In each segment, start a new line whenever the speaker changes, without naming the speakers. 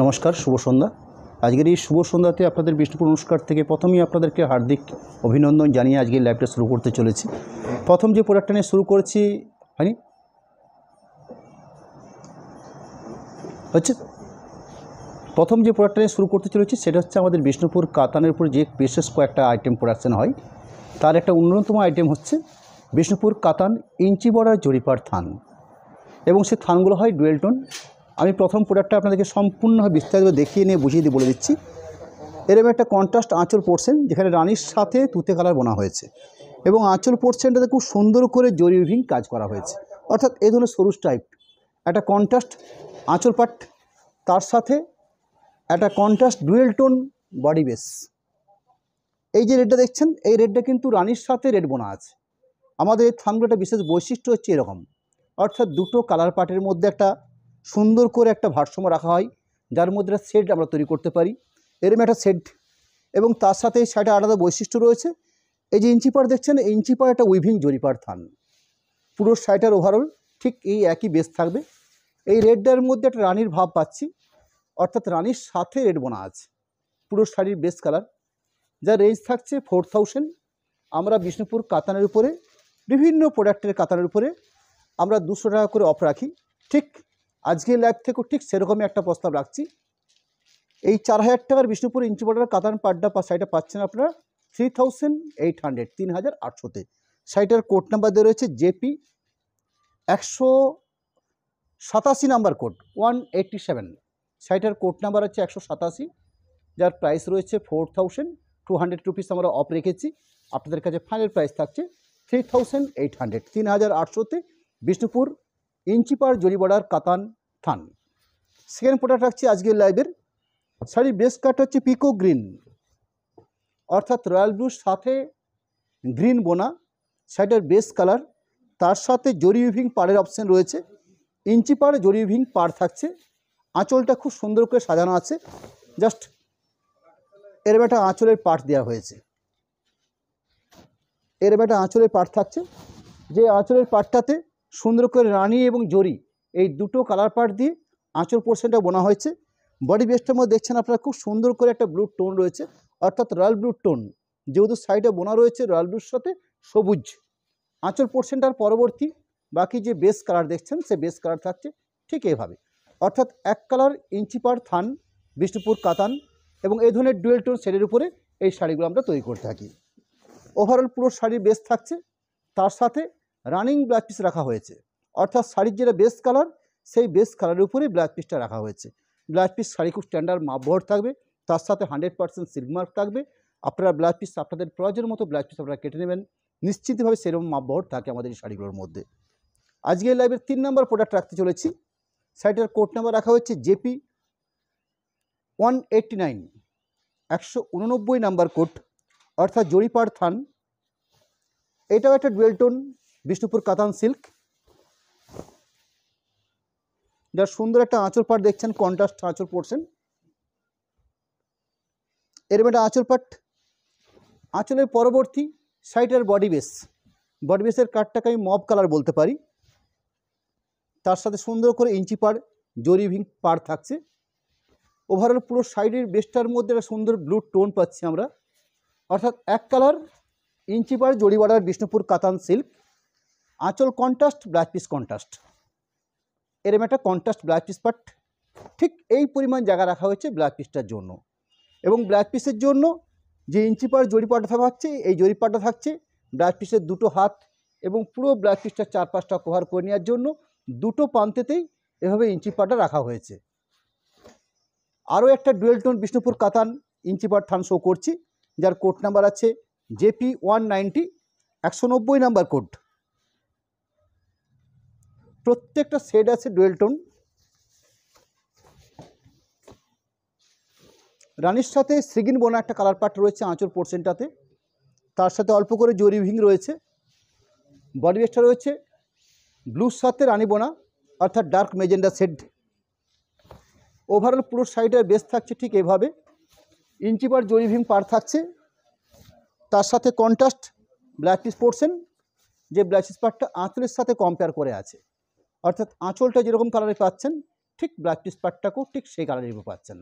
নমস্কার, শুভ সন্ধ্যা। আজকের এই শুভ সন্ধ্যাতে আপনাদের বিষ্ণুপুর অনুষ্ঠান থেকে প্রথমেই আপনাদেরকে হার্দিক অভিনন্দন জানিয়ে আজকের লাইভটা শুরু করতে চলেছি। প্রথম যে প্রোডাক্টটা নিয়ে শুরু করেছি, হয়নি? হচ্ছে? প্রথম যে প্রোডাক্টটা নিয়ে শুরু করতে চলেছি সেটা হচ্ছে আমাদের বিষ্ণুপুর কাতানের উপর যে বিশেষ কয়েকটা আইটেম প্রোডাকশান হয়। তার একটা অন্যতম আইটেম হচ্ছে বিষ্ণুপুর কাতান ইঞ্চি বড়ার জরিপার থান। এবং সে থানগুলো হয় ডুয়েল টোন আমি প্রথম প্রোডাক্টটা আপনাদেরকে সম্পূর্ণভাবে বিস্তারিত দেখিয়ে নিয়ে বুঝিয়ে দিয়ে বলে দিচ্ছি। এরকম একটা কন্ট্রাস্ট আঁচল পোর্শন যেখানে রানীর সাথে তুতে কালার বোনা হয়েছে এবং আঁচল পোর্শনটাতে খুব সুন্দর করে জরি উইভিং কাজ করা হয়েছে। অর্থাৎ এই ধরনের সরুজ টাইপ একটা কন্ট্রাস্ট আঁচল পাট তার সাথে একটা contrast dual tone body base এই যে রেডটা দেখছেন, এই রেডটা কিন্তু রানীর সাথে রেড বোনা আছে। আমাদের এই একটা বিশেষ বৈশিষ্ট্য হচ্ছে এরকম। অর্থাৎ দুটো কালার পার্টের মধ্যে একটা সুন্দর করে একটা ভারসাম্য রাখা হয়, যার মধ্যে সেট আমরা তৈরি করতে পারি। এরকম একটা সেট এবং তার সাথে শাড়িটা আলাদা বৈশিষ্ট্য রয়েছে। এই যে ইঞ্চি পার দেখছেন, এই ইঞ্চি পার একটা উইভিং জরিপার থান। পুরো শাড়িটার ওভারঅল ঠিক এই একই বেস থাকবে। এই রেডটার মধ্যে একটা রানীর ভাব পাচ্ছি, অর্থাৎ রানীর সাথে রেড বোনা আছে। পুরো শাড়ির বেস কালার যার রেঞ্জ থাকছে ফোর থাউজেন্ড আমরা বিষ্ণুপুর কাতানের উপরে, বিভিন্ন প্রোডাক্টের কাতানের উপরে আমরা দুশো টাকা করে অফ রাখি। ঠিক আজকের লাইভ থেকেও ঠিক সেরকমই একটা প্রস্তাব রাখছি। এই চার হাজার টাকার বিষ্ণুপুর ইঞ্চি বর্ডার কাতান পাড্ডা পা শাড়িটা পাচ্ছেন আপনারা থ্রি থাউজেন্ড এইট হান্ড্রেড তিন হাজার আটশোতে শাড়িটার কোড নাম্বার দেওয়া রয়েছে জেপি একশো সাতাশি number code one eighty seven শাড়িটার কোড নাম্বার হচ্ছে একশো সাতাশি, যার প্রাইস রয়েছে four thousand two hundred rupees আমরা অফ রেখেছি। আপনাদের কাছে ফাইনাল প্রাইস থাকছে থ্রি থাউজেন্ড এইট হান্ড্রেড তিন হাজার আটশোতে বিষ্ণুপুর ইঞ্চিপার জরিবড়ার কাতান থান। সেকেন্ড প্রোডাক্ট রাখছি আজকের লাইভের। শাড়ির বেস কাট হচ্ছে পিকো গ্রিন অর্থাৎ রয়্যাল ব্লুর সাথে গ্রিন বোনা। শাড়িটার বেস কালার তার সাথে জরি উইভিং পাড়ের অপশান রয়েছে। ইঞ্চি পাড় জরি উইভিং পাড় থাকছে। আঁচলটা খুব সুন্দর করে সাজানো আছে। জাস্ট এর একটা আঁচলের পাট দেওয়া হয়েছে। এর একটা আঁচলের পাট থাকছে। যে আঁচলের পাটটাতে সুন্দর করে রানি এবং জরি এই দুটো কালার পার্ট দিয়ে আঁচল পোর্শনটা বোনা হয়েছে। বডি বেসটার মধ্যে দেখছেন আপনারা খুব সুন্দর করে একটা ব্লু টোন রয়েছে, অর্থাৎ রয়্যাল ব্লু টোন যেহেতু সাইডে বোনা রয়েছে রয়্যাল ব্লুর সাথে সবুজ। আঁচল পোর্শনটার পরবর্তী বাকি যে বেস কালার দেখছেন, সে বেস কালার থাকছে ঠিক এইভাবে অর্থাৎ এক কালার ইঞ্চি পার থান বিষ্ণুপুর কাতান এবং এই ধরনের ডুয়েল টোন শেডের উপরে এই শাড়িগুলো আমরা তৈরি করে থাকি। ওভারঅল পুরো শাড়ির বেস থাকছে, তার সাথে রানিং ব্ল্যাক পিস রাখা হয়েছে। অর্থাৎ শাড়ির যেটা বেস কালার সেই বেস কালারের উপরে ব্ল্যাক পিসটা রাখা হয়েছে। ব্ল্যাক পিস শাড়ি খুব স্ট্যান্ডার্ড মাপবহর থাকবে, তার সাথে হান্ড্রেড পার্সেন্ট সিল্ক মার্ক থাকবে। আপনারা ব্ল্যাক পিস আপনাদের প্রয়োজন মতো ব্ল্যাক পিস আপনারা কেটে নেবেন। নিশ্চিতভাবে সেরকম মাপবহর থাকে আমাদের এই শাড়িগুলোর মধ্যে। আজকের লাইভের তিন নম্বর প্রোডাক্ট রাখতে চলেছি। শাড়িটার কোড নাম্বার রাখা হয়েছে জেপি ওয়ান এইটটি নাইন একশো উননব্বই নাম্বার কোড অর্থাৎ জরিপার থান। এটাও একটা ডুয়েল টোন বিষ্ণুপুর কাতান সিল্ক। যার সুন্দর একটা আঁচল পাট দেখছেন কন্ট্রাস্ট আঁচল পড়ছেন। এরম একটা আঁচল পাট, আঁচলের পরবর্তী সাইডের বডি বেস বডি বেসের কাঠটাকে আমি মব কালার বলতে পারি। তার সাথে সুন্দর করে ইঞ্চি পাড় জরি ভিং পাড় থাকছে। ওভারঅল পুরো সাইডের বেসটার মধ্যে একটা সুন্দর ব্লু টোন পাচ্ছি আমরা। অর্থাৎ এক কালার ইঞ্চি পাড় জড়িবাড়ার বিষ্ণুপুর কাতান সিল্ক। আঁচল কন্ট্রাস্ট ব্ল্যাক পিস কন্ট্রাস্ট। এরম একটা কন্ট্রাস্ট ব্ল্যাক পিস পাট ঠিক এই পরিমাণ জায়গা রাখা হয়েছে ব্ল্যাক পিসটার জন্য। এবং ব্ল্যাক পিসের জন্য যে ইঞ্চি পাড় জরিপাটা থাকছে, এই জরিপাটা থাকছে ব্ল্যাক পিসের দুটো হাত এবং পুরো ব্ল্যাক পিসটার চার পাঁচটা কভার করে নেওয়ার জন্য দুটো প্রান্তেতেই এভাবে ইঞ্চি পাটা রাখা হয়েছে। আরও একটা ডুয়েল টোন বিষ্ণুপুর কাতান ইঞ্চি পাট থান শো করছি, যার কোড নাম্বার আছে জেপি ওয়ান নাইনটি, একশো নব্বই নাম্বার কোড প্রত্যেকটা শেড আছে ডুয়েল টোন রানির সাথে সিগিন বোনা একটা কালার পাট রয়েছে আঁচল পোর্শনটাতে তার সাথে অল্প করে জরি ভিং রয়েছে। বডি বেসটা রয়েছে ব্লুর সাথে রানি বোনা, অর্থাৎ ডার্ক মেজেন্ডা শেড ওভারঅল পুরো সাইডের বেস থাকছে ঠিক এভাবে। ইঞ্চি পার জরি ভিং পার থাকছে। তার সাথে কন্ট্রাস্ট ব্ল্যাক পিস পোর্শন যে ব্ল্যাক পিস পার্টটা আঁচলের সাথে কম্পেয়ার করে আছে। অর্থাৎ আঁচলটা যেরকম কালারে পাচ্ছেন, ঠিক ব্লাউজ পিস পার্টটাকেও ঠিক সেই কালারের পাচ্ছেন।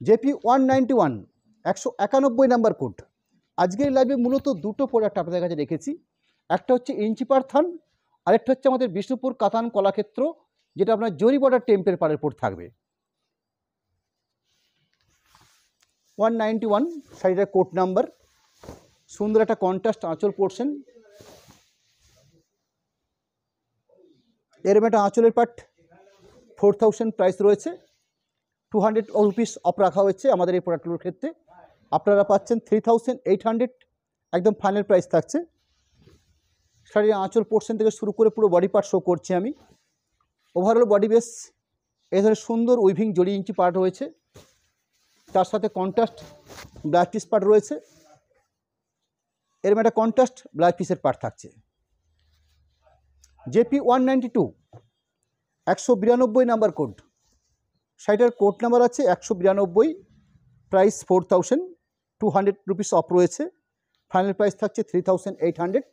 জেপি ওয়ান নাইনটি ওয়ান, একশো একানব্বই নাম্বার কোড। আজকের লাইভে মূলত দুটো প্রোডাক্ট আপনাদের কাছে রেখেছি। একটা হচ্ছে ইঞ্চি পারথান আরেকটা হচ্ছে আমাদের বিষ্ণুপুর কাতান কলাক্ষেত্র যেটা আপনার জরি বর্ডার টেম্পের পাড়ের উপর থাকবে। ওয়ান নাইনটি ওয়ান, শাড়িটার কোড নাম্বার সুন্দর একটা কন্ট্রাস্ট আঁচল পোর্শন এরম একটা আঁচলের পাট ফোর থাউজেন্ড প্রাইস রয়েছে। টু হান্ড্রেড রুপিস অফ রাখা হয়েছে আমাদের এই প্রোডাক্টগুলোর ক্ষেত্রে। আপনারা পাচ্ছেন থ্রি থাউজেন্ড এইট হান্ড্রেড একদম ফাইনাল প্রাইস থাকছে। শাড়ির আঁচল পোর্শন থেকে শুরু করে পুরো বডি পার্ট শো করছি আমি। ওভারঅল বডি বেস এই ধরনের সুন্দর উইভিং জড়ি ইঞ্চি পার্ট রয়েছে। তার সাথে কন্ট্রাস্ট ব্লাউজ পিস পার্ট রয়েছে। এরম একটা কন্ট্রাস্ট ব্লাউজ পিসের পার্ট থাকছে। জেপি ওয়ান নাইনটি টু, একশো বিরানব্বই নাম্বার কোড। শাড়িটার কোড নাম্বার আছে একশো বিরানব্বই, price four thousand two hundred rupees off রয়েছে। ফাইনাল প্রাইস থাকছে থ্রি থাউজেন্ড এইট হান্ড্রেড,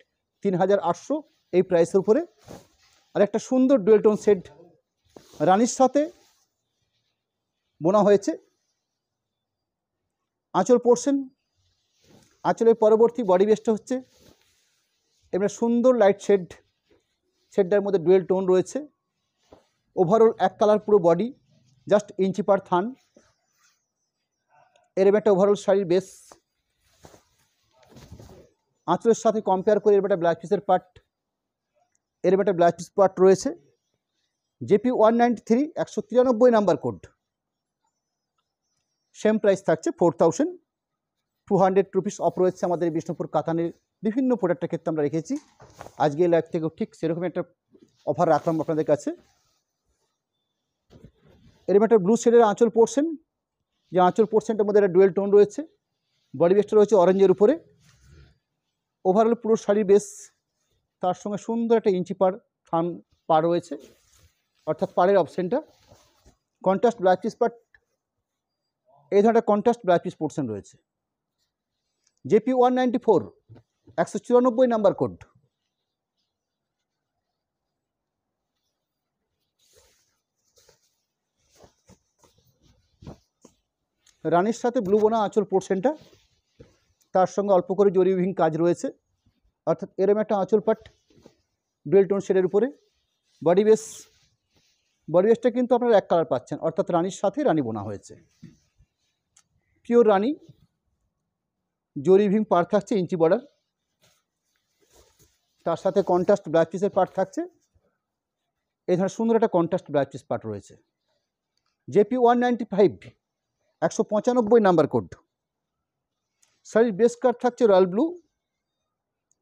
তিন হাজার আটশো এই প্রাইসের উপরে। আর একটা সুন্দর ডুয়েল টোন সেট রানির সাথে বোনা হয়েছে। আঁচল পোর্শন, আঁচলের পরবর্তী বডি বেসটা হচ্ছে, এবার সুন্দর লাইট শেড শেডটার মধ্যে ডুয়েল টোন রয়েছে। ওভারঅল এক কালার পুরো বডি জাস্ট ইঞ্চি পার থান এরম একটা ওভারঅল শাড়ির বেস আঁচলের সাথে কম্পেয়ার করে এরম একটা ব্লাউজ পিসের পার্ট এরম একটা ব্লাউজ পিস পার্ট রয়েছে। জেপি ওয়ান নাইনটি থ্রি একশো তিরানব্বই নাম্বার কোড সেম প্রাইস থাকছে four thousand two hundred rupees off রয়েছে আমাদের বিষ্ণুপুর কাতানের বিভিন্ন প্রোডাক্টের ক্ষেত্রে আমরা রেখেছি। আজকে লাইভ থেকেও ঠিক সেরকম একটা অফার রাখলাম আপনাদের কাছে। এরকম একটা ব্লু শেডের আঁচল পোর্শন যে আঁচল পোর্শনটার মধ্যে একটা ডুয়েল টোন রয়েছে। বডি বেসটা রয়েছে অরেঞ্জের উপরে। ওভারঅল পুরো শাড়ির বেস তার সঙ্গে সুন্দর একটা ইঞ্চি পার, থান পা রয়েছে। অর্থাৎ পাড়ের অপশনটা কন্ট্রাস্ট ব্লাউজ পিস পার্ট এই ধরনের কন্ট্রাস্ট ব্লাউজ পিস পোর্শন রয়েছে। জেপি ওয়ান নাইনটি ফোর একশো চুরানব্বই নাম্বার কোড। রানির সাথে ব্লু বোনা আঁচল পোর্শনটা তার সঙ্গে অল্প করে জরি উইভিং কাজ রয়েছে। অর্থাৎ এরম একটা আঁচল পাট ডুয়েল টোন শেডের উপরে। বডি বেস, বডি বেসটা কিন্তু আপনারা এক কালার পাচ্ছেন, অর্থাৎ রানির সাথে রানি বোনা হয়েছে। পিওর রানি, জরি ভিং পার্ট থাকছে ইঞ্চি বর্ডার। তার সাথে কন্ট্রাস্ট ব্লাউজ পিসের পার্ট থাকছে। এই ধরনের সুন্দর একটা কন্ট্রাস্ট ব্লাউজ পিস পার্ট রয়েছে। জেপি ওয়ান নাইনটি ফাইভ একশো পঁচানব্বই নাম্বার কোড শাড়ির বেস কার্ড থাকছে রয়্যাল ব্লু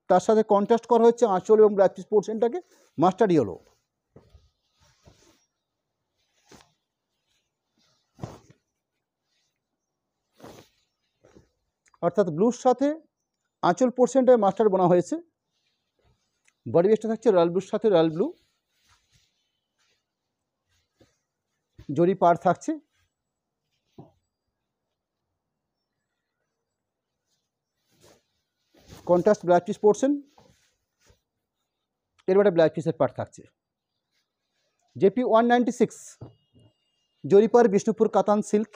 তার সাথে কন্ট্রাস্ট করা হচ্ছে আঁচল এবং ব্লাউজ পিস পোর্শনটাকে মাস্টার ইয়েলো অর্থাৎ ব্লুর সাথে আঁচল পোর্শনটায় মাস্টার বোনা হয়েছে। বডি বেসটা থাকছে রয়্যাল ব্লুর সাথে রয়্যাল ব্লু। জরি পার থাকছে। কন্ট্রাস্ট ব্ল্যাক পিস পোর্শন এর ব্লাউজ পিসের পার্ট থাকছে। জেপি ওয়ান নাইনটি সিক্স জরিপার বিষ্ণুপুর কাতান সিল্ক,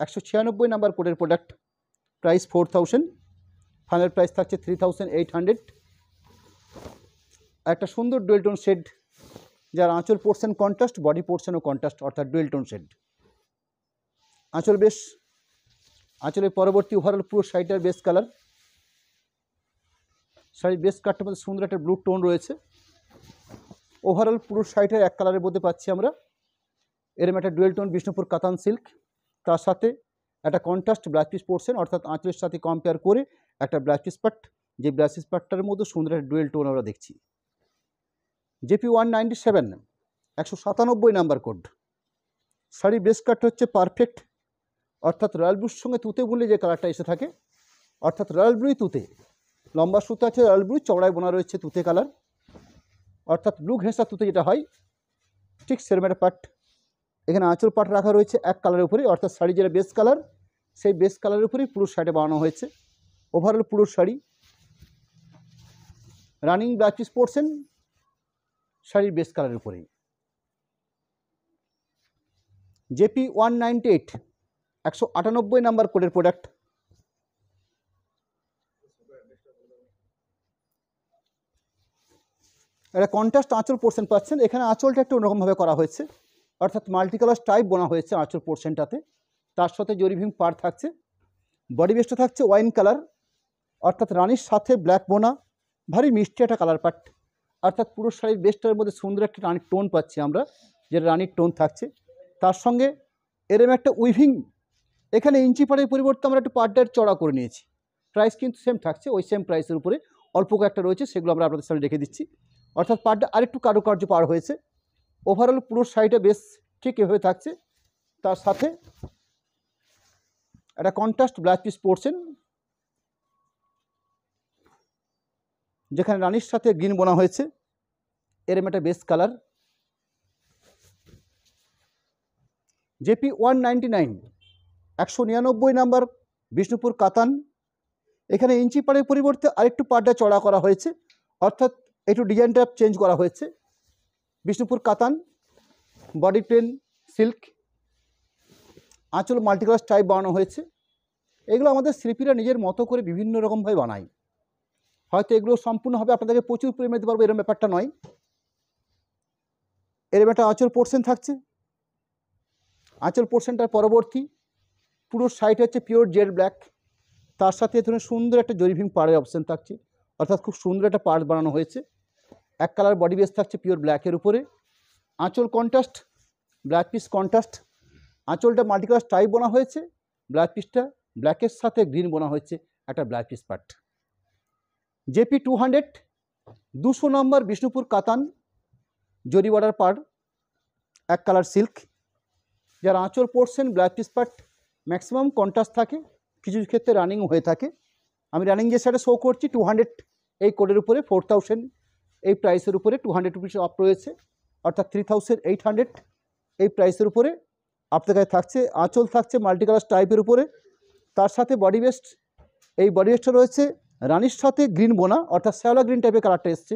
একশো ছিয়ানব্বই নাম্বার কোডের product, price four thousand. Final price থাকছে থ্রি থাউজেন্ড এইট হান্ড্রেড। একটা সুন্দর ডুয়েল টোন শেড যার আঁচল পোর্শন কন্ট্রাস্ট বডি পোর্শনও কন্ট্রাস্ট অর্থাৎ ডুয়েল টোন শেড আঁচল বেশ, আঁচলের পরবর্তী ওভারঅল পুরো শাড়িটার বেস কালার শাড়ির বেস কাটটার মধ্যে সুন্দর একটা ব্লু টোন রয়েছে। ওভারঅল পুরো শাড়িটার এক কালারের মধ্যে পাচ্ছি আমরা। এরম একটা ডুয়েল টোন বিষ্ণুপুর কাতান সিল্ক তার সাথে একটা কন্ট্রাস্ট ব্লাউজ পিস পোর্শন অর্থাৎ আঁচলের সাথে কম্পেয়ার করে একটা ব্লাউজ পিস পার্ট যে ব্লাউজ পিস পার্টটার মধ্যে সুন্দর একটা ডুয়েল টোন আমরা দেখছি। জেপি ওয়ান নাইনটি সেভেন, একশো সাতানব্বই নাম্বার কোড। শাড়ির বেস কাট হচ্ছে পারফেক্ট, অর্থাৎ রয়্যাল ব্লুর সঙ্গে তুতে বলে যে কালারটা এসে থাকে, অর্থাৎ রয়্যাল ব্লুই তুতে। লম্বা সুতো আছে রয়্যাল ব্লু চওড়ায় বোনা রয়েছে তুতে কালার, অর্থাৎ ব্লু ঘেঁষা তুতে যেটা হয়, ঠিক সেরম একটা পাট। এখানে আঁচল পাট রাখা রয়েছে এক কালারের উপরে অর্থাৎ শাড়ি যেটা বেস কালার, সেই বেস কালারের উপরেই পুরো শাড়িটা বানানো হয়েছে। ওভারঅল পুরো শাড়ি। রানিং ব্লাউজ পিস পরছেন শাড়ির বেস কালারের উপরেই। জেপি ওয়ান নাইনটি এইট, একশো আটানব্বই নাম্বার কোডের প্রোডাক্ট এটা কন্ট্রাস্ট আঁচল পোর্শন পাচ্ছেন। এখানে আঁচলটা একটু অন্যরকমভাবে করা হয়েছে। অর্থাৎ মাল্টি কালার টাইপ বোনা হয়েছে আঁচল পোর্শনটাতে তার সাথে জরিভিং পার থাকছে। বডি বেসটা থাকছে ওয়াইন কালার অর্থাৎ রানির সাথে ব্ল্যাক বোনা। ভারী মিষ্টি একটা কালার পাট। অর্থাৎ পুরো শাড়ির বেস্টটার মধ্যে সুন্দর একটা রানির টোন পাচ্ছি আমরা, যেটা রানির টোন থাকছে। তার সঙ্গে এরম একটা উইভিং এখানে ইঞ্চি পাড়ের পরিবর্তে আমরা একটু পার্টার চড়া করে নিয়েছি। প্রাইস কিন্তু সেম থাকছে, ওই সেম প্রাইসের উপরে অল্প কয়েকটা রয়েছে, সেগুলো আমরা আপনাদের সামনে রেখে দিচ্ছি। অর্থাৎ পার্টটা আরেকটু কারুকার্য পার হয়েছে। ওভারঅল পুরো শাড়িটা বেশ ঠিক এভাবে থাকছে। তার সাথে একটা কন্ট্রাস্ট ব্লাউজ পিস পরছেন। যেখানে রানির সাথে গ্রিন বোনা হয়েছে। এরম একটা base colour. JP one ninety nine, একশো নিরানব্বই নাম্বার বিষ্ণুপুর কাতান। এখানে ইঞ্চি পাড়ের পরিবর্তে আরেকটু পাড়টা চড়া করা হয়েছে। অর্থাৎ একটু ডিজাইনটা চেঞ্জ করা হয়েছে। বিষ্ণুপুর কাতান বডি পেন সিল্ক আঁচল মাল্টিকালার টাইপ বানানো হয়েছে। এগুলো আমাদের শিল্পীরা নিজের মতো করে বিভিন্ন রকমভাবে বানায়। হয়তো এগুলো সম্পূর্ণভাবে আপনাদেরকে প্রচুর পরিমাণে দিতে পারব এরকম ব্যাপারটা নয়। এরকম একটা আঁচল পোর্শন থাকছে। আঁচল পোর্শনটার পরবর্তী, পুরো সাইড হচ্ছে পিওর জেড ব্ল্যাক তার সাথে ধরুন সুন্দর একটা জরিভিং পাড়ের অপশান থাকছে। অর্থাৎ খুব সুন্দর একটা পার্ট বানানো হয়েছে। এক কালার বডি বেস থাকছে পিওর ব্ল্যাকের উপরে। আঁচল কন্ট্রাস্ট ব্ল্যাক পিস কন্ট্রাস্ট আঁচলটা মাল্টিকালার টাইপ বোনা হয়েছে। ব্ল্যাক পিসটা ব্ল্যাকের সাথে গ্রিন বোনা হয়েছে। একটা black piece part JP two hundred, দুশো নম্বর বিষ্ণুপুর কাতান, জরি বর্ডার পার, এক কালার সিল্ক, যার আঁচল portion black piece part maximum contrast থাকে, কিছু কিছু ক্ষেত্রে রানিং হয়ে থাকে। আমি রানিং যে সাইডে শো করছি, টু হান্ড্রেড এই কোডের উপরে ফোর থাউজেন্ড এই প্রাইসের উপরে টু হান্ড্রেড রুপিস অফ রয়েছে। অর্থাৎ থ্রি থাউজেন্ড এইট হান্ড্রেড এই প্রাইসের উপরে আপনার কাছে থাকছে, আঁচল থাকছে মাল্টি কালার টাইপের উপরে। তার সাথে বডি বেস্ট এই বডি বেস্টটা রয়েছে রানির সাথে গ্রিন বোনা, অর্থাৎ শ্যাওলা গ্রিন টাইপের কালারটা এসছে।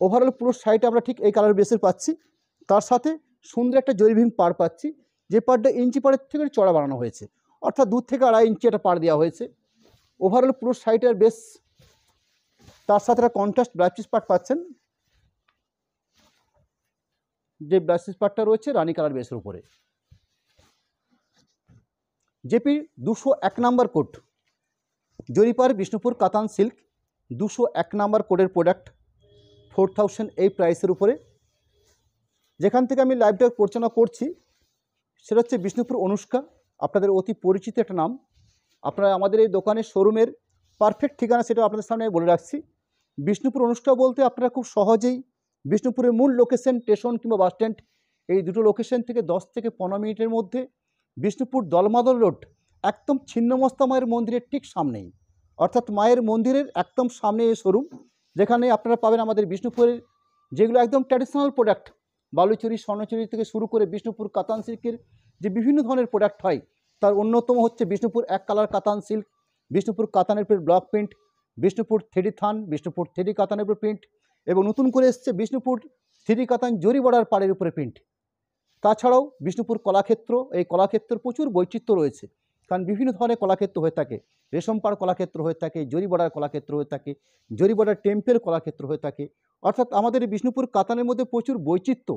ওভারঅল পুরো সাইডে আমরা ঠিক এই কালার বেসের পাচ্ছি। তার সাথে সুন্দর একটা জৈবিং পার পাচ্ছি, যে পারটা ইঞ্চি পাড়ের থেকে চড়া বানানো হয়েছে। অর্থাৎ দূর থেকে আড়াই ইঞ্চি একটা পার দেওয়া হয়েছে। ওভারঅল পুরো সাইডের বেস তার সাথে একটা কন্ট্রাস্ট ব্লাউজ পার্ট পাচ্ছেন। যে ব্লাউজ পার্টটা রয়েছে রানী কালার বেসের উপরে। জেপি দুশো এক নাম্বার কোড জরিপার বিষ্ণুপুর কাতান সিল্ক দুশো এক নাম্বার কোডের প্রোডাক্ট, ফোর থাউজেন্ড এই প্রাইসের উপরে। যেখান থেকে আমি লাইভটা পরিচালনা করছি, সেটা হচ্ছে বিষ্ণুপুর অনুষ্কা, আপনাদের অতি পরিচিত একটা নাম। আপনারা আমাদের এই দোকানের শোরুমের পারফেক্ট ঠিকানা সেটা আপনাদের সামনে বলে রাখছি। বিষ্ণুপুর অনুষ্কা বলতে আপনারা খুব সহজেই বিষ্ণুপুরের মূল লোকেশন স্টেশন কিংবা বাস স্ট্যান্ড এই দুটো লোকেশন থেকে দশ থেকে পনেরো মিনিটের মধ্যে বিষ্ণুপুর দলমাদল রোড একদম ছিন্নমস্তা মায়ের মন্দিরের ঠিক সামনেই। অর্থাৎ মায়ের মন্দিরের একদম সামনে এই শোরুম, যেখানে আপনারা পাবেন আমাদের বিষ্ণুপুরের যেগুলো একদম ট্র্যাডিশনাল প্রোডাক্ট বালুচুরি, স্বর্ণচুরি থেকে শুরু করে বিষ্ণুপুর কাতান সিল্কের যে বিভিন্ন ধরনের প্রোডাক্ট হয়, তার অন্যতম হচ্ছে বিষ্ণুপুর এক কালার কাতান সিল্ক, বিষ্ণুপুর কাতানের উপর ব্লক প্রিন্ট বিষ্ণুপুর থ্রি থান, বিষ্ণুপুর থ্রি কাতানের উপর প্রিন্ট এবং নতুন করে এসছে বিষ্ণুপুর থ্রি কাতান জরি বর্ডার পাড়ের উপরে প্রিন্ট তাছাড়াও বিষ্ণুপুর কলাক্ষেত্র, এই কলাক্ষেত্রের প্রচুর বৈচিত্র্য রয়েছে। কারণ বিভিন্ন ধরনের কলাক্ষেত্র হয়ে থাকে। রেশম পাড় কলাক্ষেত্র হয়ে থাকে, জরি বর্ডার কলাক্ষেত্র হয়ে থাকে, জরি বর্ডার টেম্পেল কলাক্ষেত্র হয়ে থাকে। অর্থাৎ আমাদের বিষ্ণুপুর কাতানের মধ্যে প্রচুর বৈচিত্র্য।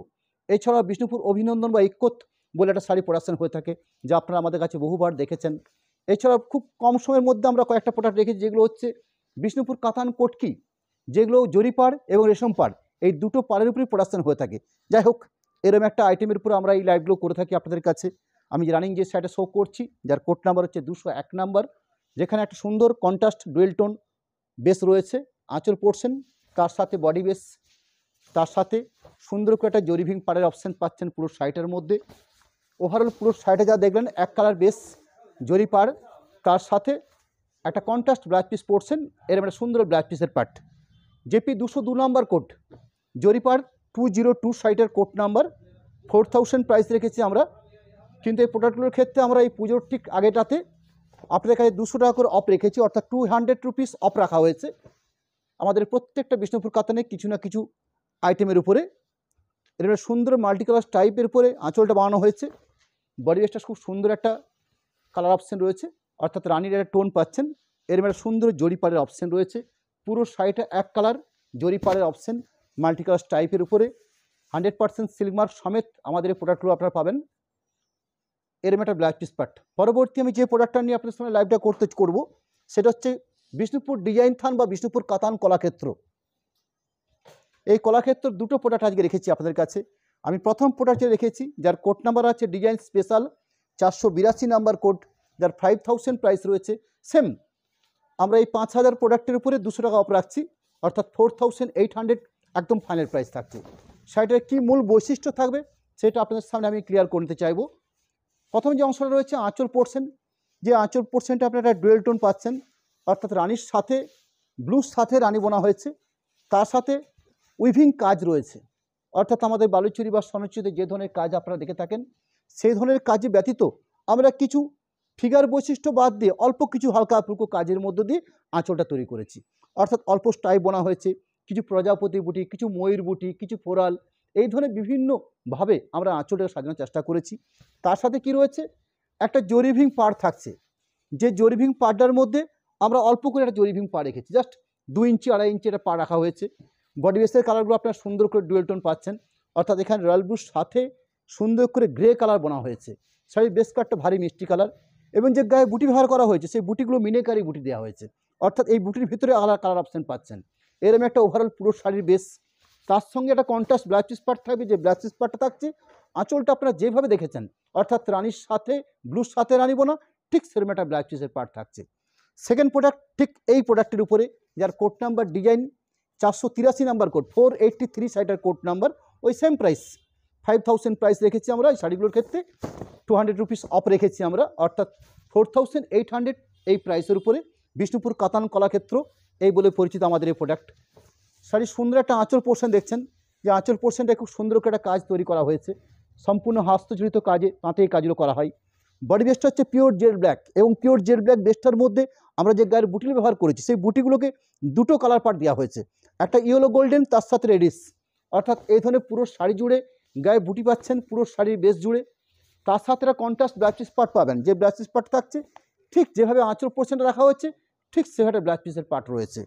এছাড়াও বিষ্ণুপুর অভিনন্দন বা ইক্কত বলে একটা শাড়ি প্রোডাকশন হয়ে থাকে, যা আপনারা আমাদের কাছে বহুবার দেখেছেন। এছাড়াও খুব কম সময়ের মধ্যে আমরা কয়েকটা প্রোডাক্ট রেখেছি যেগুলো হচ্ছে বিষ্ণুপুর কাতান কোটকি, যেগুলো জরিপাড় এবং রেশম পাড়, এই দুটো পাড়ের উপরেই প্রোডাকশন হয়ে থাকে। যাই হোক এরকম একটা আইটেমের উপর আমরা এই লাইভগুলো করে থাকি আপনাদের কাছে। আমি রানিং যে সাইডে শো করছি, যার কোড নাম্বার হচ্ছে দুশো এক নাম্বার যেখানে একটা সুন্দর কন্ট্রাস্ট ডুয়েলটোন বেস রয়েছে, আঁচল পোর্শন তার সাথে বডি বেস তার সাথে সুন্দর করে একটা জরিভিং পাড়ের অপশান পাচ্ছেন পুরো সাইটের মধ্যে। ওভারঅল পুরো সাইডে যা দেখলেন, এক কালার বেস জরি পাড়, তার সাথে একটা কন্ট্রাস্ট ব্ল্যাক পিস পড়ছেন এরকম একটা সুন্দর ব্ল্যাক পিসের পার্ট জেপি দুশো দু নম্বর কোড জরিপার টু জিরো টু সাইটের code number four thousand price রেখেছি আমরা কিন্তু এই প্রোডাক্টগুলোর ক্ষেত্রে আমরা এই পুজোর ঠিক আগেটাতে আপনাদের কাছে দুশো টাকা করে অফ রেখেছি, অর্থাৎ টু হান্ড্রেড রুপিস অফ রাখা হয়েছে। আমাদের প্রত্যেকটা বিষ্ণুপুর কাতানে কিছু না কিছু আইটেমের উপরে। এরকম সুন্দর মাল্টি কালার টাইপের উপরে আঁচলটা বানানো হয়েছে। বডি বেসটা খুব সুন্দর একটা কালার অপশন রয়েছে, অর্থাৎ রানির একটা টোন পাচ্ছেন। এর একটা সুন্দর জরি পাড়ের অপশন রয়েছে। পুরো শাড়িটা এক কালার জরি পাড়ের অপশন মাল্টি কালার টাইপের উপরে। হান্ড্রেড পার্সেন্ট সিল্ক মার্ক সমেত আমাদের এই প্রোডাক্টগুলো আপনারা পাবেন। এরম একটা ব্ল্যাক পিস পরবর্তী আমি যে প্রোডাক্টটা নিয়ে আপনার সঙ্গে লাইভটা করতে করব, সেটা হচ্ছে বিষ্ণুপুর ডিজাইন থান বা বিষ্ণুপুর কাতান কলাক্ষেত্র। এই কলাক্ষেত্র দুটো প্রোডাক্ট আজকে রেখেছি আপনাদের কাছে। আমি প্রথম প্রোডাক্টে রেখেছি, যার কোড নাম্বার আছে ডিজাইন স্পেশাল চারশো বিরাশি নাম্বার কোড যার ফাইভ থাউজেন্ড প্রাইস রয়েছে। সেম আমরা এই পাঁচ হাজার প্রোডাক্টের উপরে দুশো টাকা অফ রাখছি, অর্থাৎ ফোর থাউজেন্ড এইট হান্ড্রেড একদম ফাইনাল প্রাইস থাকছে। শাড়িটার কী মূল বৈশিষ্ট্য থাকবে, সেটা আপনাদের সামনে আমি ক্লিয়ার করতে চাইব। প্রথম যে অংশটা রয়েছে আঁচল পোর্শন যে আঁচল পোর্শনটা আপনারা ডুয়েল টোন পাচ্ছেন, অর্থাৎ রানীর সাথে ব্লুর সাথে রানী বোনা হয়েছে, তার সাথে উইভিং কাজ রয়েছে। অর্থাৎ আমাদের বালুচুরি বা সনচুরিতে যে ধরনের কাজ আপনারা দেখে থাকেন, সেই ধরনের কাজে ব্যতীত আমরা কিছু ফিগার বৈশিষ্ট্য বাদ দিয়ে অল্প কিছু হালকা ফুলকো কাজের মধ্য দিয়ে আঁচলটা তৈরি করেছি। অর্থাৎ অল্প স্টাই বোনা হয়েছে, কিছু প্রজাপতি বুটি, কিছু ময়ূর বুটি, কিছু ফোরাল এই ধরনের বিভিন্নভাবে আমরা আঁচলটা সাজানোর চেষ্টা করেছি। তার সাথে কি রয়েছে? একটা জরিভিং পাড় থাকছে। যে জরিভিং পাড়টার মধ্যে আমরা অল্প করে একটা জরিভিং পা রেখেছি। জাস্ট দু ইঞ্চি, আড়াই ইঞ্চি একটা পা রাখা হয়েছে। বডি বেসের কালারগুলো আপনারা সুন্দর করে ডুয়েল টোন পাচ্ছেন। অর্থাৎ এখানে রয়্যাল ব্লুর সাথে সুন্দর করে গ্রে কালার বোনা হয়েছে। শাড়ির বেশ কালারটা ভারী মিষ্টি কালার। এবং যে গায়ে বুটি ব্যবহার করা হয়েছে, সেই বুটিগুলো মিনেকারি বুটি দেওয়া হয়েছে। অর্থাৎ এই বুটির ভিতরে আলাদা কালার অপশান পাচ্ছেন। এরম একটা ওভারঅল পুরো শাড়ির বেস তার সঙ্গে একটা কন্ট্রাস্ট ব্ল্যাক চিস পার্ট থাকবে, যে ব্ল্যাক চিস পার্টটা থাকছে, আঁচলটা আপনারা যেভাবে দেখেছেন, অর্থাৎ রানীর সাথে ব্লুর সাথে রানী না ঠিক সেরকম একটা ব্ল্যাক চিসের পার্ট থাকছে। সেকেন্ড প্রোডাক্ট ঠিক এই প্রোডাক্টের উপরে, যার কোড নাম্বার ডিজাইন চারশো তিরাশি number code four eighty three সাইডের কোড নাম্বার ওই same price five thousand price রেখেছি আমরা এই শাড়িগুলোর ক্ষেত্রে টু হান্ড্রেড রুপিস অফ রেখেছি আমরা, অর্থাৎ ফোর থাউজেন্ড এইট হান্ড্রেড এই প্রাইসের উপরে, বিষ্ণুপুর কাতান কলাক্ষেত্র, এই বলে পরিচিত আমাদের এই প্রোডাক্ট শাড়ির সুন্দর একটা আঁচল পোর্শন দেখছেন? যে আঁচল পোর্শনটা খুব সুন্দর করে একটা কাজ তৈরি করা হয়েছে। সম্পূর্ণ হস্তজড়িত কাজে তাঁতে এই কাজগুলো করা হয়। বডি বেস্টটা হচ্ছে পিওর জেল ব্ল্যাক এবং পিওর জেল ব্ল্যাক বেস্টটার মধ্যে আমরা যে গায়ের বুটিল ব্যবহার করেছি, সেই বুটিগুলোকে দুটো কালার পার্ট দেওয়া হয়েছে। একটা ইয়েলো গোল্ডেন তার সাথে রেডিস অর্থাৎ এই ধরনের পুরো শাড়ি জুড়ে গায়ে বুটি পাচ্ছেন, পুরো শাড়ির বেস জুড়ে। তার সাথে একটা কন্ট্রাস্ট পিস পার্ট পাবেন। যে পিস পার্ট থাকছে, ঠিক যেভাবে আঁচল পোর্শনটা রাখা হয়েছে, ঠিক সেভাবে ব্ল্যাক পিসের পার্ট রয়েছে।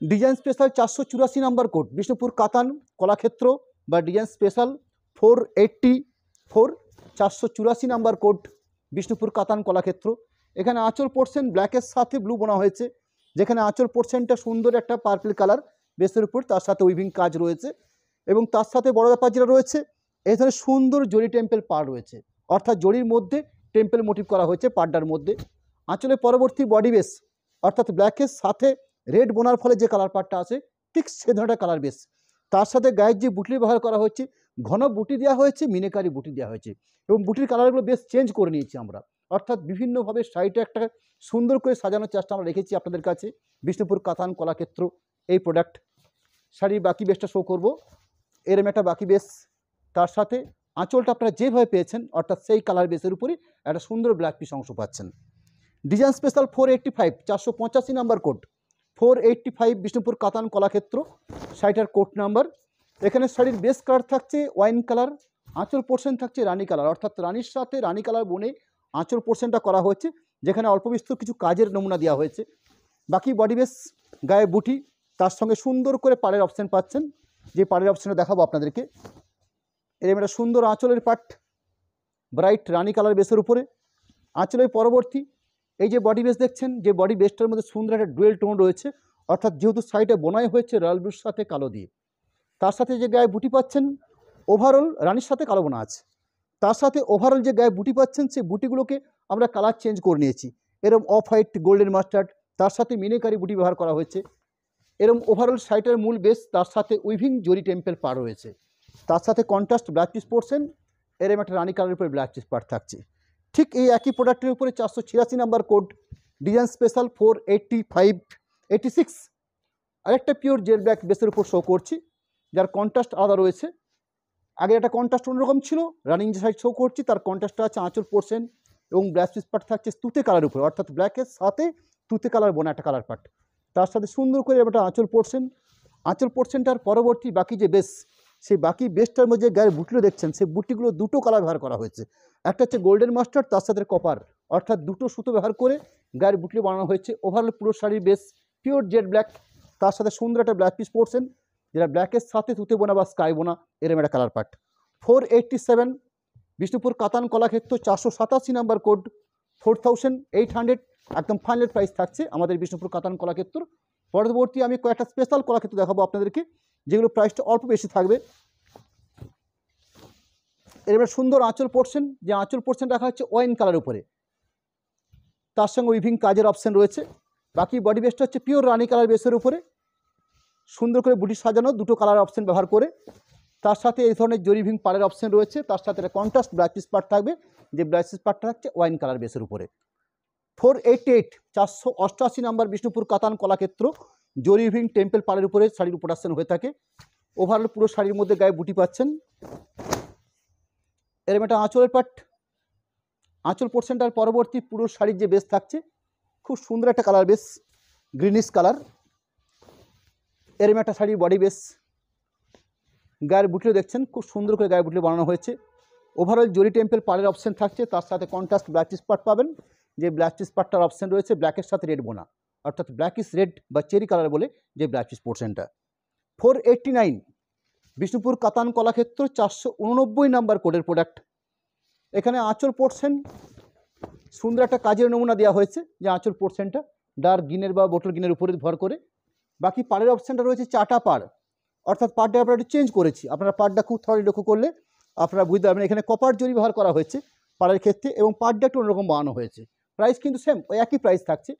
ডিজাইন স্পেশাল চারশো চুরাশি নাম্বার কোড, বিষ্ণুপুর, কাতান, কলাক্ষেত্র বা design special four eighty four চারশো চুরাশি নাম্বার কোড, বিষ্ণুপুর, কাতান, কলাক্ষেত্র। এখানে আঁচল পোর্শন ব্ল্যাকের সাথে ব্লু বোনা হয়েছে। যেখানে আঁচল পোর্শনটা সুন্দর একটা পার্পল কালার বেসের উপর, তার সাথে উইভিং কাজ রয়েছে। এবং তার সাথে বড় ব্যাপার যেটা রয়েছে ধরনের সুন্দর জরি টেম্পেল পার রয়েছে। অর্থাৎ জরির মধ্যে টেম্পেল মোটিভ করা হয়েছে পাড্ডার মধ্যে। আঁচলের পরবর্তী বডি বেস অর্থাৎ ব্ল্যাকের সাথে রেড বোনার ফলে যে কালার পার্টটা আছে ঠিক সে ধরনের কালার বেস তার সাথে গায়ের যে বুটলি ব্যবহার করা হচ্ছে ঘন বুটি দেওয়া হয়েছে, মিনেকারি বুটি দেওয়া হয়েছে এবং বুটির কালারগুলো বেশ চেঞ্জ করে নিয়েছি আমরা। অর্থাৎ বিভিন্নভাবে শাড়িটা একটা সুন্দর করে সাজানোর চেষ্টা আমরা রেখেছি আপনাদের কাছে। বিষ্ণুপুর কাতান কলাক্ষেত্র, এই প্রোডাক্ট শাড়ির বাকি বেসটা শো করব। এরম একটা বাকি বেস তার সাথে আঁচলটা আপনারা যেভাবে পেয়েছেন, অর্থাৎ সেই কালার বেসের উপরই একটা সুন্দর ব্ল্যাক পিস অংশ পাচ্ছেন। Design special four eighty five চারশো পঁচাশি number code four eighty five Bishnupur কাতান কলাক্ষেত্র শাড়িটার কোট নাম্বার। এখানে শাড়ির বেস কালার থাকছে ওয়াইন কালার আঁচল পোর্শন থাকছে রানী কালার অর্থাৎ রানীর সাথে রানী কালার বনে আঁচল পোর্শনটা করা হয়েছে, যেখানে অল্প বিস্তর কিছু কাজের নমুনা দেওয়া হয়েছে। বাকি বডি বেস গায়ে বুটি, তার সঙ্গে সুন্দর করে পাড়ের অপশান পাচ্ছেন, যে পাড়ের অপশানে দেখাবো আপনাদেরকে। এরকম একটা সুন্দর আঁচলের পাট ব্রাইট রানী কালার বেসের উপরে। আঁচলের পরবর্তী এই যে বডি বেস দেখছেন, যে বডি বেসটার মধ্যে সুন্দর একটা ডুয়েল টোন রয়েছে, অর্থাৎ যেহেতু সাইডে বোনাই হয়েছে রয়্যাল ব্লুর সাথে কালো দিয়ে। তার সাথে যে গায়ে বুটি পাচ্ছেন ওভারঅল রানীর সাথে কালো বোনা আছে। তার সাথে ওভারঅল যে গায়ে বুটি পাচ্ছেন, সেই বুটিগুলোকে আমরা কালার চেঞ্জ করে নিয়েছি। এরম অফ হোয়াইট গোল্ডেন মাস্টার্ড তার সাথে মিনেকারি বুটি ব্যবহার করা হয়েছে। এরম ওভারঅল সাইটের মূল বেস তার সাথে উইভিং জরি টেম্পেল পার রয়েছে। তার সাথে কন্ট্রাস্ট ব্ল্যাক চিস পোর্শন এরম একটা রানী কালারের উপরে ব্ল্যাক চিস পার থাকছে। ঠিক এই একই প্রোডাক্টের উপরে চারশো ছিয়াশি number code design special four eighty five eighty six আরেকটা পিওর জেল ব্ল্যাক বেসের উপর শো করছি, যার কন্ট্রাস্ট আলাদা রয়েছে। আগে একটা কন্ট্রাস্ট অন্যরকম ছিল রানিং যে সাইড শো করছি, তার কন্ট্রাস্টটা আছে আঁচল পোর্শন এবং ব্ল্যাক পিস পার্ট থাকছে তুতে কালার উপরে, অর্থাৎ ব্ল্যাকের সাথে তুতে কালার বোনা একটা কালার পার্ট তার সাথে সুন্দর করে একটা আঁচল পোর্শন আঁচল পোর্শনটার পরবর্তী বাকি যে বেস সেই বাকি বেস্টটার মধ্যে গায়ের বুটিগুলো দেখছেন, সেই বুটিগুলো দুটো কালার ব্যবহার করা হয়েছে। একটা হচ্ছে গোল্ডেন মাস্টার তার সাথে কপার অর্থাৎ দুটো সুতো ব্যবহার করে গায়ের বুটলি বানানো হয়েছে। ওভারঅল পুরো শাড়ির বেস পিওর জেড ব্ল্যাক তার সাথে সুন্দর একটা ব্ল্যাক পিস পড়ছেন যেটা ব্ল্যাকের সাথে তুতে বোনা বা স্কাই বোনা, এরম একটা colour part four eighty seven Bishnupur কাতান কলাক্ষেত্র চারশো সাতাশি number code four thousand eight hundred একদম ফাইনাল প্রাইস থাকছে আমাদের বিষ্ণুপুর কাতান কলাক্ষেত্র। পরবর্তী আমি কয়েকটা স্পেশাল কলাক্ষেত্র দেখাবো আপনাদেরকে, যেগুলো প্রাইসটা অল্প বেশি থাকবে। এরপরে সুন্দর আঁচল পোর্শন যে আঁচল পোর্শন রাখা হচ্ছে ওয়াইন কালার উপরে। তার সঙ্গে উইভিং কাজের অপশন রয়েছে। বাকি বডি বেসটা হচ্ছে পিওর রানি কালার বেসের উপরে। সুন্দর করে বুটি সাজানো, দুটো কালার অপশন ব্যবহার করে। তার সাথে এই ধরনের জরিভিং পাড়ের অপশন রয়েছে। তার সাথে একটা কন্ট্রাস্ট ব্ল্যাকিস পার্ট থাকবে, যে ব্ল্যাকিস পার্টটা থাকছে ওয়াইন কালার বেসের উপরে। ফোর এইটটি এইট, চারশো অষ্টআশি নাম্বার বিষ্ণুপুর কাতান কলাক্ষেত্র জরিভিং টেম্পেল পাড়ের উপরে শাড়ির প্রোডাকশন হয়ে থাকে। ওভারঅল পুরো শাড়ির মধ্যে গায়ে বুটি পাচ্ছেন। এরম একটা আঁচলের পাট আঁচল পোর্শনটার পরবর্তী পুরো শাড়ির যে বেস থাকছে, খুব সুন্দর একটা কালার বেস গ্রিনিশ কালার এরম একটা শাড়ির বডি বেস গায়ের বুটিও দেখছেন, খুব সুন্দর করে গায়ের বুটি বানানো হয়েছে। ওভারঅল জরি টেম্পেল পাড়ের অপশন থাকছে, তার সাথে কন্ট্রাস্ট ব্ল্যাক পাট পাবেন। যে ব্ল্যাক চিস পাটটার অপশন রয়েছে ব্ল্যাকের সাথে রেড বোনা। অর্থাৎ ব্ল্যাক ইস রেড বা চেরি কালার বলে যে ব্ল্যাক পোর্শনটা ফোর এইটটি নাইন বিষ্ণুপুর কাতান কলাক্ষেত্র চারশো উননব্বই নাম্বার কোডের প্রোডাক্ট এখানে আঁচল পোর্শন সুন্দর একটা কাজের নমুনা দেওয়া হয়েছে যে আঁচল পোর্শনটা ডার্ক গিনের বা বোটল গিনের উপরে ভর করে। বাকি পাড়ের অপশানটা রয়েছে চাটা পাড়। অর্থাৎ পাড়টা আমরা একটু চেঞ্জ করেছি। আপনারা পাড়টা খুব থরি লক্ষ্য করলে আপনারা বুঝতে পারবেন এখানে কপার জরি ব্যবহার করা হয়েছে পাড়ের ক্ষেত্রে এবং পাড়টা একটু অন্যরকম বানানো হয়েছে। প্রাইস কিন্তু সেম ওই একই প্রাইস থাকছে।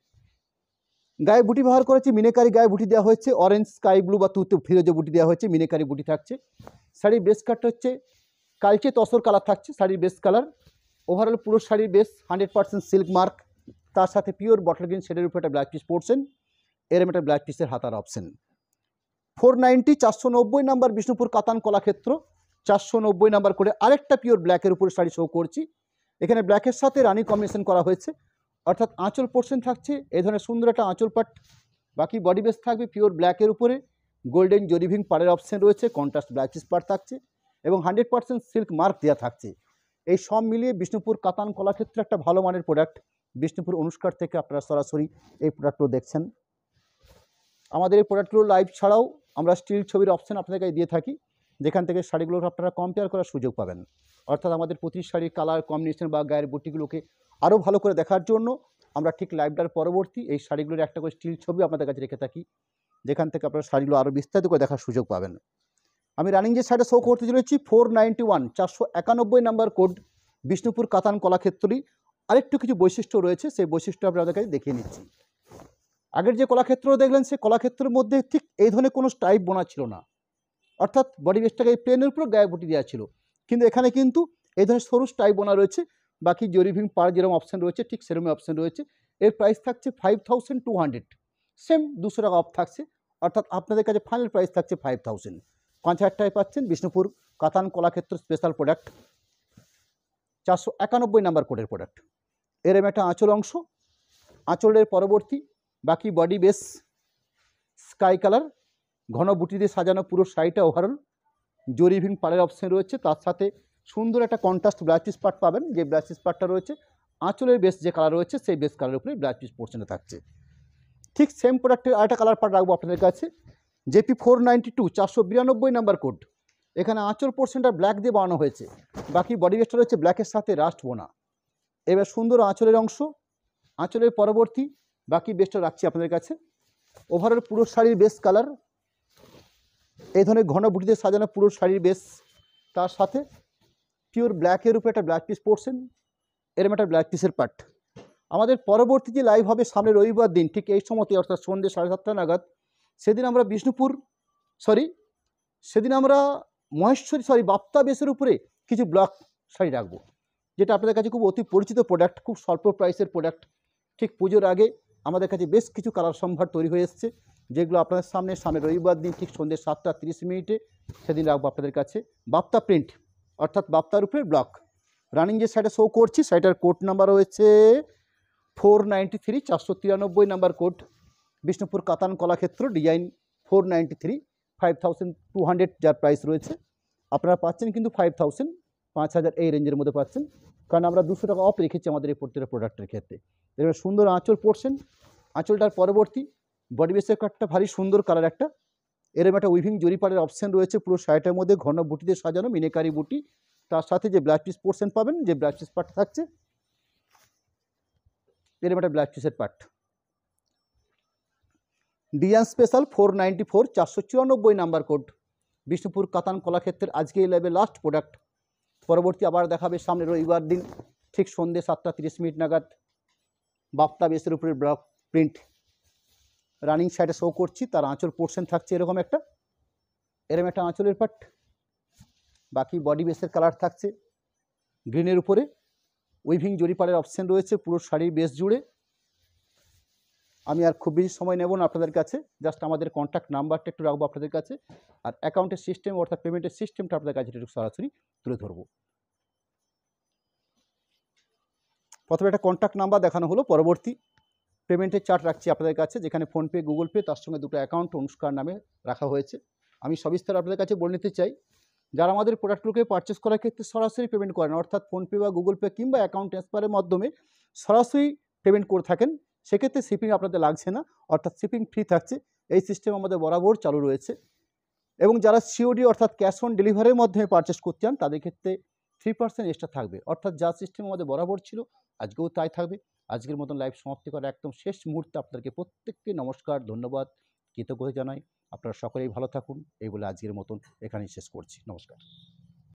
গায়ে বুটি ব্যবহার করেছি, মিনেকারি গায়ে বুটি দেওয়া হয়েছে অরেঞ্জ স্কাই ব্লু বা তুতু ফিরোজে বুটি দেওয়া হয়েছে, মিনেকারি বুটি থাকছে। শাড়ির বেস কাটটা হচ্ছে কালচে তসর কালার থাকছে, শাড়ির বেস কালার ওভারঅল পুরো শাড়ির base hundred percent silk mark তার সাথে পিওর বটল গ্রিন শেডের উপর একটা ব্ল্যাক পিস পড়ছেন এরম একটা ব্ল্যাক পিসের হাতার অপশন ফোর নাইনটি চারশো নব্বই নাম্বার বিষ্ণুপুর কাতান কলাক্ষেত্র, চারশো নব্বই নাম্বার করে আরেকটা পিওর ব্ল্যাকের উপরে শাড়ি শো করছি। এখানে ব্ল্যাকের সাথে রানি কম্বিনেশন করা হয়েছে। অর্থাৎ আঁচল পোর্শন থাকছে এই ধরনের সুন্দর একটা আঁচল পাট। বাকি বডি বেস থাকবে পিওর ব্ল্যাকের উপরে। গোল্ডেন জরিভিং পাড়ের অপশন রয়েছে কন্ট্রাস্ট ব্ল্যাক পাট থাকছে এবং হান্ড্রেড পার্সেন্ট সিল্ক মার্ক দেওয়া থাকছে। এই সব মিলিয়ে বিষ্ণুপুর কাতান কলাক্ষেত্রে একটা ভালো মানের প্রোডাক্ট বিষ্ণুপুর অনুষ্কার থেকে আপনারা সরাসরি এই প্রোডাক্টগুলো দেখছেন। আমাদের এই প্রোডাক্টগুলো লাইভ ছাড়াও আমরা স্টিল ছবির অপশন আপনাদের কাছে দিয়ে থাকি। যেখান থেকে শাড়িগুলোকে আপনারা কম্পেয়ার করার সুযোগ পাবেন। অর্থাৎ আমাদের প্রতি শাড়ির কালার কম্বিনেশন বা গায়ের বুটিগুলোকে আরও ভালো করে দেখার জন্য আমরা ঠিক লাইভটার পরবর্তী এই শাড়িগুলোর একটা করে স্টিল ছবি আপনাদের কাছে রেখে থাকি, যেখান থেকে আপনারা শাড়িগুলো আরও বিস্তারিত করে দেখার সুযোগ পাবেন। আমি রানিং যে শাড়িটা শো করতে চলেছি ফোর নাইনটি ওয়ান চারশো একানব্বই নাম্বার কোড বিষ্ণুপুর কাতান কলাক্ষেত্রই আরেকটু কিছু বৈশিষ্ট্য রয়েছে, সেই বৈশিষ্ট্য আপনাদের কাছে দেখিয়ে নিচ্ছি। আগের যে কলাক্ষেত্র দেখলেন, সেই কলাক্ষেত্রের মধ্যে ঠিক এই ধরনের কোনো স্টাইপ বোনা ছিল না। অর্থাৎ বডি বেসটাকে এই প্লেনের উপর গায়ে বুটি দেওয়া ছিল। কিন্তু এখানে কিন্তু এই ধরনের সরু স্টাইপ বোনা রয়েছে, বাকি জরিভিং পার যেরকম অপশান রয়েছে, ঠিক সেরকমই অপশান রয়েছে। এর প্রাইস থাকছে five thousand two hundred same দুশো টাকা অফ থাকছে, অর্থাৎ আপনাদের কাছে ফাইনাল প্রাইস থাকছে ফাইভ থাউজেন্ড পাঁচ হাজার টাকায় পাচ্ছেন, বিষ্ণুপুর কাতান কলাক্ষেত্র স্পেশাল প্রোডাক্ট চারশো একানব্বই নাম্বার কোডের প্রোডাক্ট এরম একটা আঁচল অংশ, আঁচলের পরবর্তী, বাকি বডি বেস স্কাই কালার ঘন বুটি দিয়ে সাজানো পুরো শাড়িটা ওভারঅল জরিভিং পাড়ের অপশন রয়েছে। তার সাথে সুন্দর একটা কন্ট্রাস্ট ব্ল্যাচিস পার্ট পাবেন। যে ব্ল্যাচিস পার্টটা রয়েছে, আঁচলের বেস যে কালার রয়েছে, সেই বেস কালারের উপরে ব্ল্যাচিস পোর্শনে থাকছে। ঠিক সেম প্রোডাক্টের আরেকটা কালার পার্ট রাখব আপনাদের কাছে। জেপি ফোর নাইনটি টু চারশো বিরানব্বই নাম্বার কোড এখানে আঁচল পোর্শনটা ব্ল্যাক দিয়ে বানানো হয়েছে। বাকি বডি বেসটা রয়েছে ব্ল্যাকের সাথে রাস্ট বোনা। এবার সুন্দর আঁচলের অংশ, আঁচলের পরবর্তী বাকি বেসটা রাখছি আপনাদের কাছে। ওভারঅল পুরো শাড়ির বেস কালার এই ধরনের ঘন বুটিতে সাজানো পুরো শাড়ির বেস তার সাথে পিওর ব্ল্যাকের উপরে একটা ব্ল্যাক পিস পরছেন। এরম একটা ব্ল্যাক পিসের পার্ট আমাদের পরবর্তী যে লাইভ হবে সামনে রবিবার দিন, ঠিক এই সময়তে অর্থাৎ সন্ধ্যে সাড়ে সাতটা নাগাদ, সেদিন আমরা বিষ্ণুপুর সরি সেদিন আমরা মহেশ্বরী সরি বাপ্তা বেসের উপরে কিছু ব্লক শাড়ি রাখব, যেটা আপনাদের কাছে খুব অতি পরিচিত প্রোডাক্ট খুব স্বল্প প্রাইসের প্রোডাক্ট ঠিক পুজোর আগে আমাদের কাছে বেশ কিছু কালার সম্ভার তৈরি হয়ে এসছে, যেগুলো আপনাদের সামনে সামনে রবিবার দিন ঠিক সন্ধ্যে সাতটা তিরিশ মিনিটে সেদিন রাখব আপনাদের কাছে। বাপ্তা প্রিন্ট অর্থাৎ বাপ্তার উপরে ব্লক রানিং যে সাইডে শো করছি সাইটার কোড নাম্বার হয়েছে ফোর নাইনটি থ্রি চারশো তিরানব্বই নাম্বার কোড বিষ্ণুপুর কাতান Kalakshetra design four ninety three five thousand two hundred যার প্রাইস রয়েছে। আপনারা পাচ্ছেন কিন্তু ফাইভ থাউজেন্ড পাঁচ হাজার এই রেঞ্জের মধ্যে পাচ্ছেন। কারণ আমরা দুশো টাকা অফ রেখেছি আমাদের এই প্রত্যেকটা প্রোডাক্টের ক্ষেত্রে। এবার সুন্দর আঁচল পড়ছেন। আঁচলটার পরবর্তী বডি বেসের কাটটা ভারী সুন্দর কালার একটা। এরম একটা উইভিং জরিপাড়ের অপশান রয়েছে পুরো শাড়িটার মধ্যে, ঘন বুটিতে সাজানো, মিনেকারি বুটি। তার সাথে যে ব্লাউজ পিস পোর্শন পাবেন, যে ব্লাউজ পিস পার্ট থাকছে, এরম একটা ব্লাউজ পিসের part design special four ninety four চারশো চুরানব্বই নাম্বার কোড বিষ্ণুপুর কাতান কলাক্ষেত্রের আজকে এই ল্যাবে লাস্ট প্রোডাক্ট পরবর্তী আবার দেখাবে সামনে রবিবার দিন, ঠিক সন্ধ্যে সাতটা তিরিশ মিনিট নাগাদ। বাপ্তা বেসের উপরে ব্লক প্রিন্ট। রানিং সাইডে শো করছি, তার আঁচল পোর্শন থাকছে এরকম একটা। এরকম একটা আঁচলের পাট। বাকি বডি বেসের কালার থাকছে। গ্রিনের উপরে। উইভিং জরিপাড়ের অপশান রয়েছে, পুরো শাড়ির বেস জুড়ে। আমি আর খুব বেশি সময় নেব না আপনাদের কাছে। জাস্ট আমাদের কন্ট্যাক্ট নাম্বারটা একটু রাখব আপনাদের কাছে। আর অ্যাকাউন্টের সিস্টেম অর্থাৎ পেমেন্টের সিস্টেমটা আপনাদের কাছে একটু সরাসরি তুলে ধরবো। প্রথমে একটা কন্ট্যাক্ট নাম্বার দেখানো হলো, পরবর্তী পেমেন্টের চার্ট রাখছি আপনাদের কাছে, যেখানে ফোনপে গুগল পে তার সঙ্গে দুটো অ্যাকাউন্ট অনুষ্কার নামে রাখা হয়েছে। আমি সবিস্তার আপনাদের কাছে বলে নিতে চাই, যারা আমাদের প্রোডাক্টগুলোকে পারচেস করার ক্ষেত্রে সরাসরি পেমেন্ট করেন, অর্থাৎ ফোনপে বা গুগল পে কিংবা অ্যাকাউন্ট ট্রান্সফারের মাধ্যমে সরাসরি পেমেন্ট করে থাকেন সেক্ষেত্রে শিপিং আপনাদের লাগছে না, অর্থাৎ শিপিং ফ্রি থাকছে, এই সিস্টেম আমাদের বরাবর চালু রয়েছে। এবং যারা সিওডি অর্থাৎ ক্যাশ অন ডেলিভারির মাধ্যমে পারচেস করতে চান, তাদের ক্ষেত্রে থ্রি পার্সেন্ট এক্সট্রা থাকবে। অর্থাৎ যা সিস্টেম আমাদের বরাবর ছিল, আজকেও তাই থাকবে। আজকের মতন লাইভ সমাপ্তি করার একদম শেষ মুহূর্তে আপনাদেরকে প্রত্যেককে নমস্কার, ধন্যবাদ, কৃতজ্ঞতা জানাই। আপনারা সকলেই ভালো থাকুন, এই বলে আজকের মতন এখানেই শেষ করছি। নমস্কার।